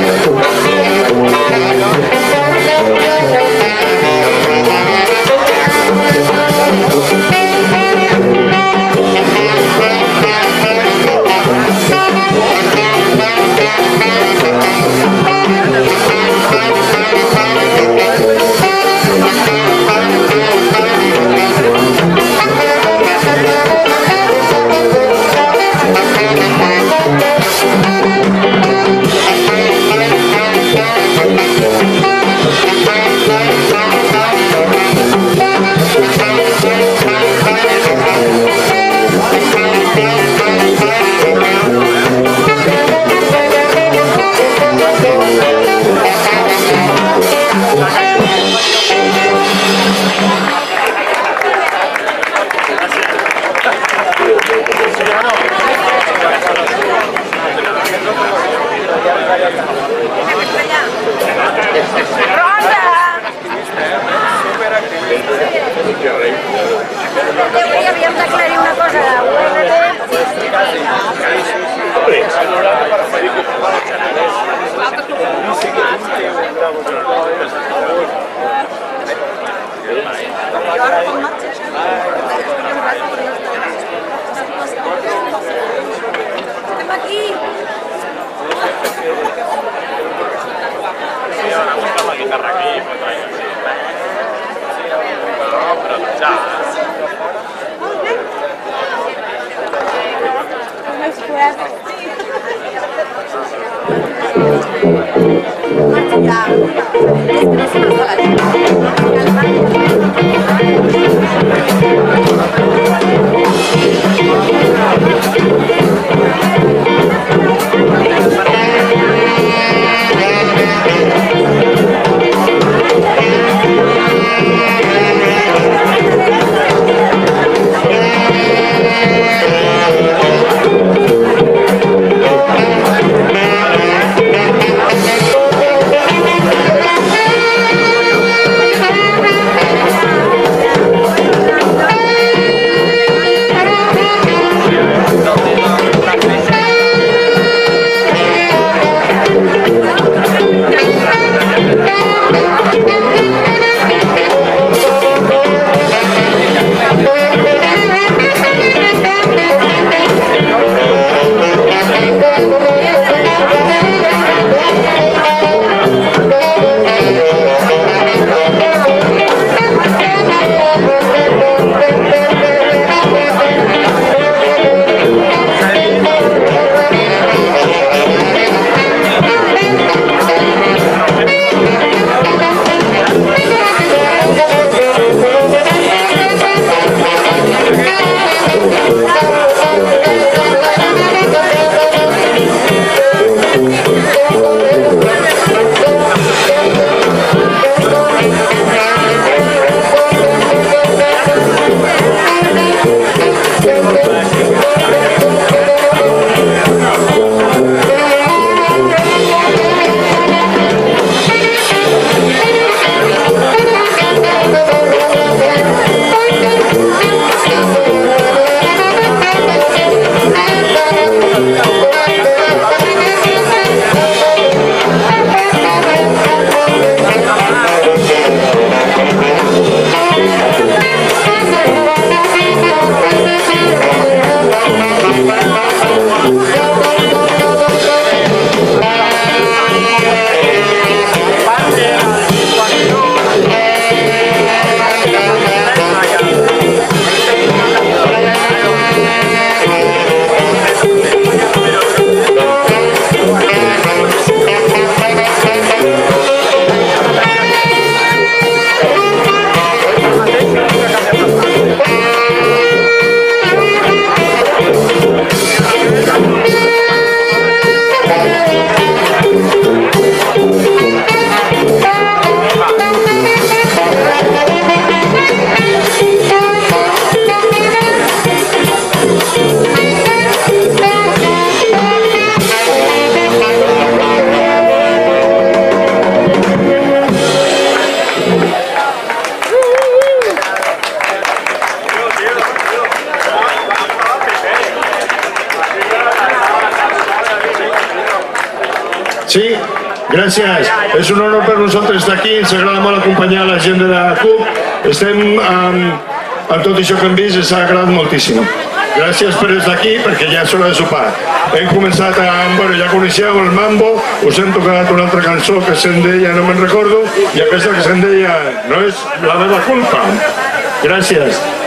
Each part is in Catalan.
Thank you. Gràcies. És un honor per nosaltres estar aquí. Ens agrada molt acompanyar la gent de la CUP. Estem amb, amb tot això que hem vist, ens ha agradat moltíssim. Gràcies per estar aquí, perquè ja és hora de sopar. Hem començat amb, bueno, ja coneixeu el Mambo, us hem tocat una altra cançó que se'n deia, no me'n recordo, i aquesta que se'n deia, no és la meva culpa. Gràcies.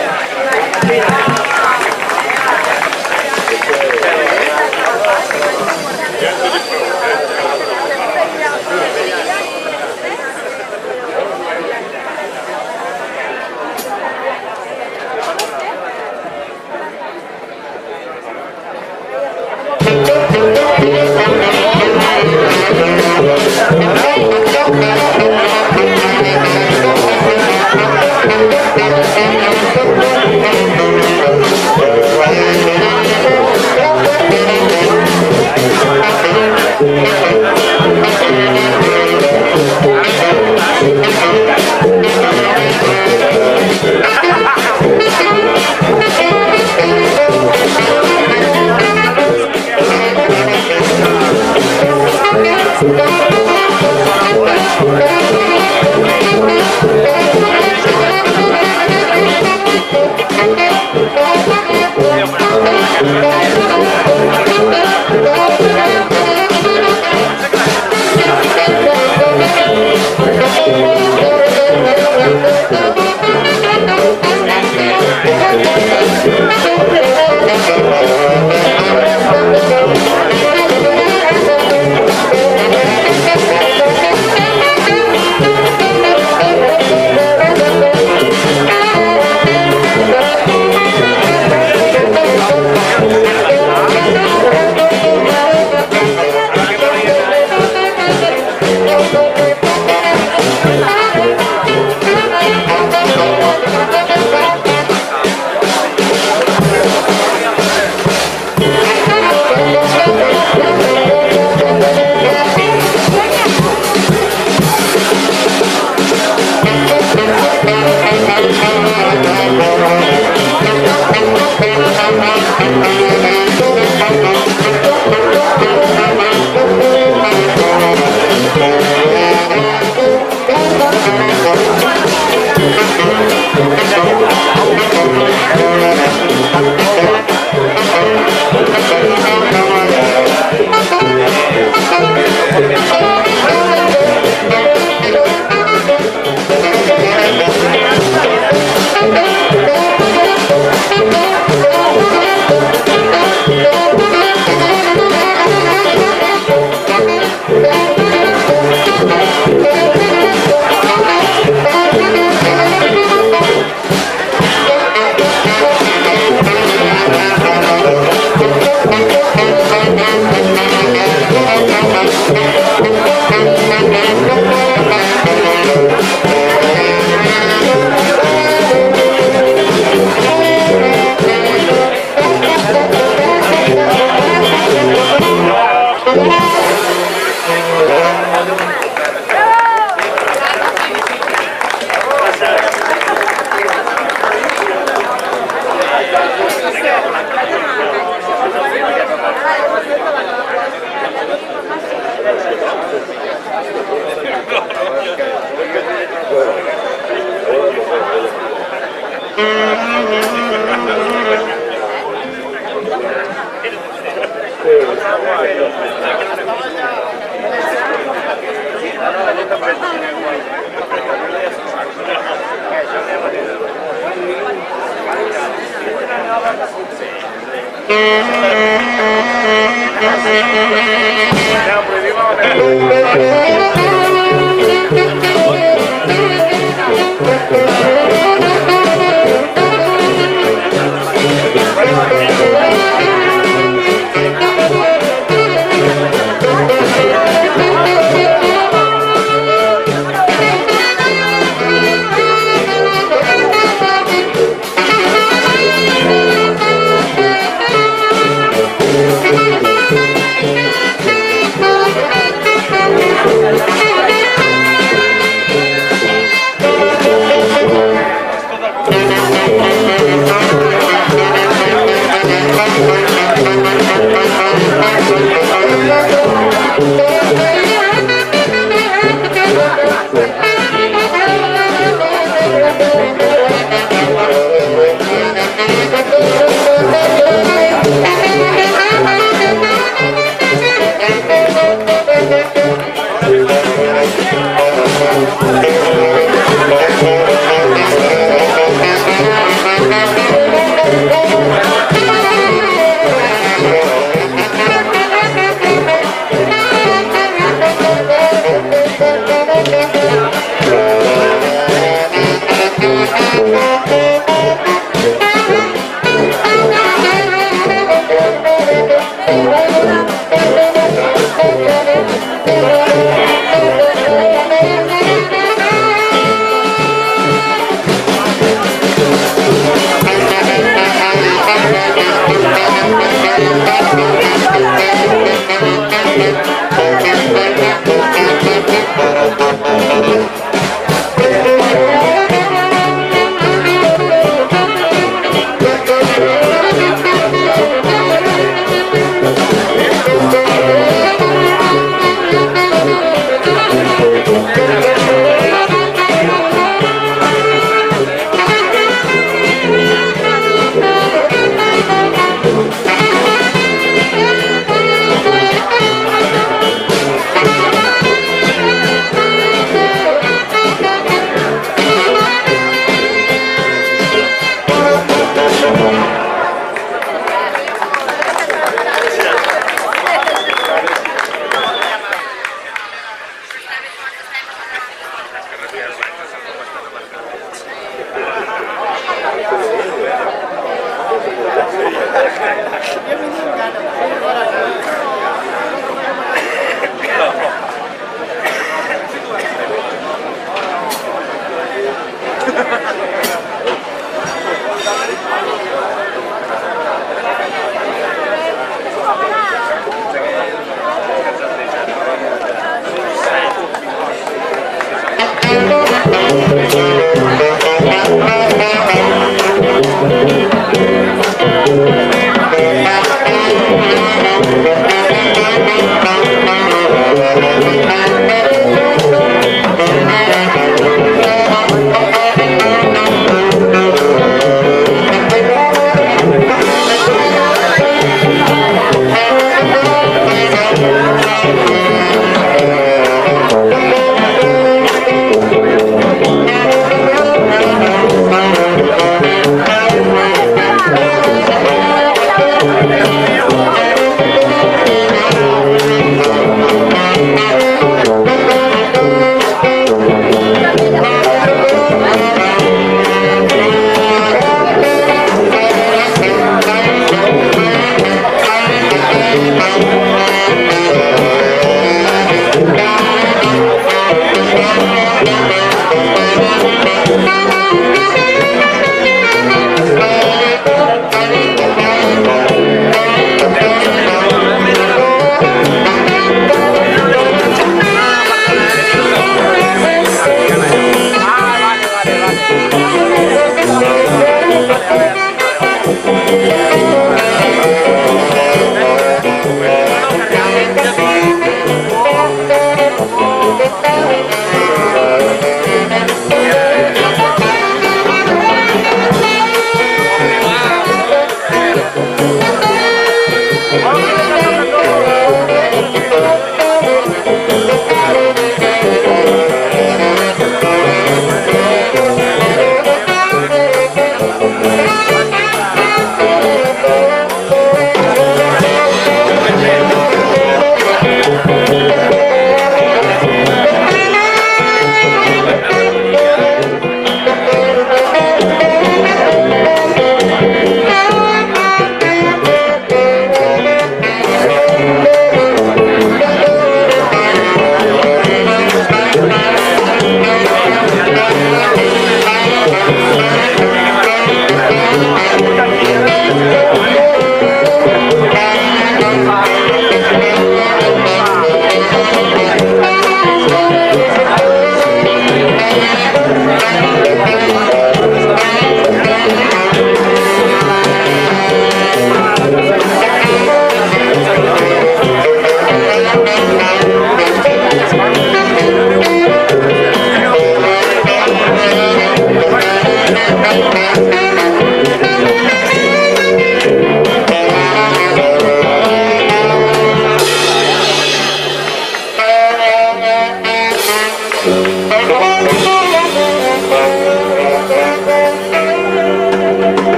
Sí.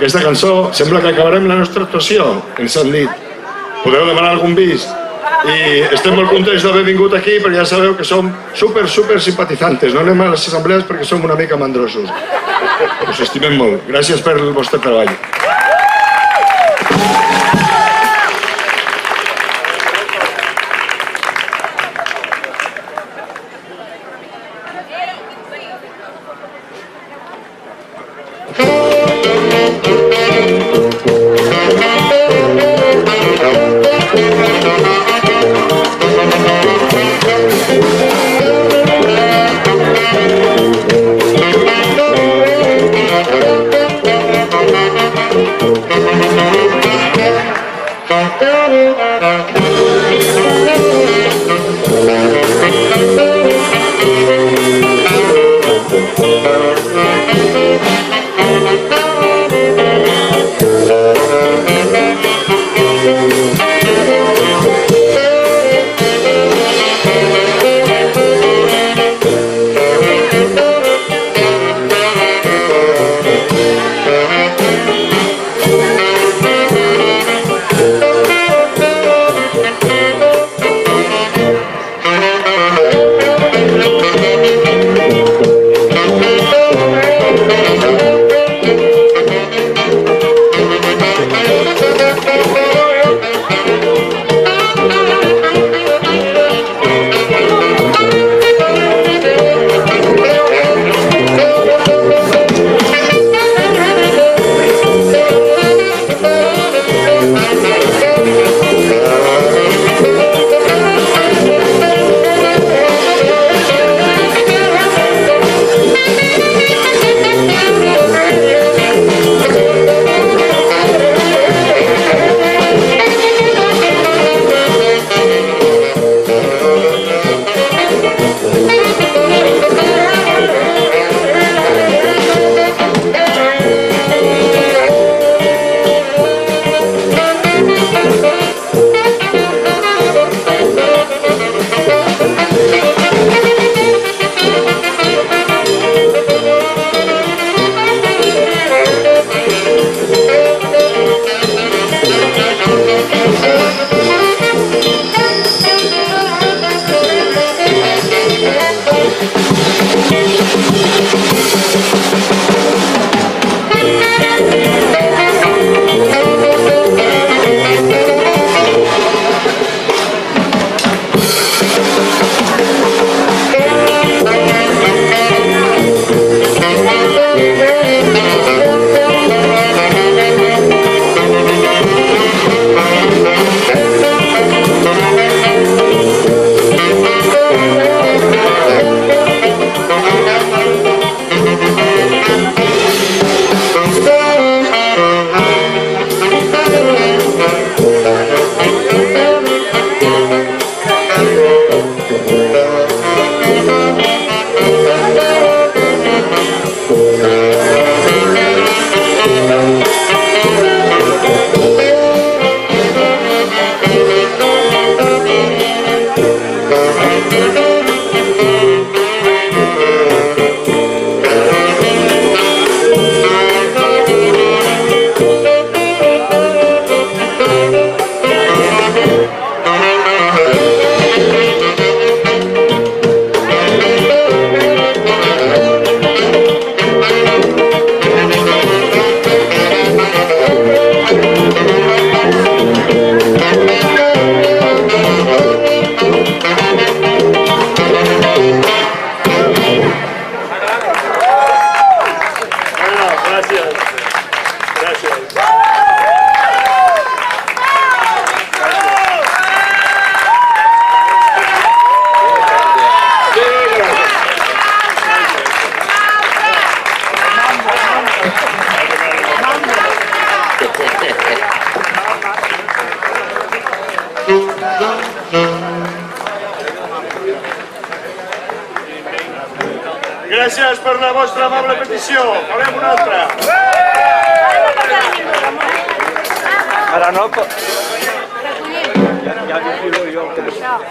Aquesta cançó sembla que acabarem la nostra actuació, ens han dit. Podeu demanar algun vis? I estem molt contents d'haver vingut aquí perquè ja sabeu que som super, super simpatitzantes. No anem a les assemblees perquè som una mica mandrosos. Us estimem molt. Gràcies per el vostre treball.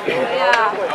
Bravo!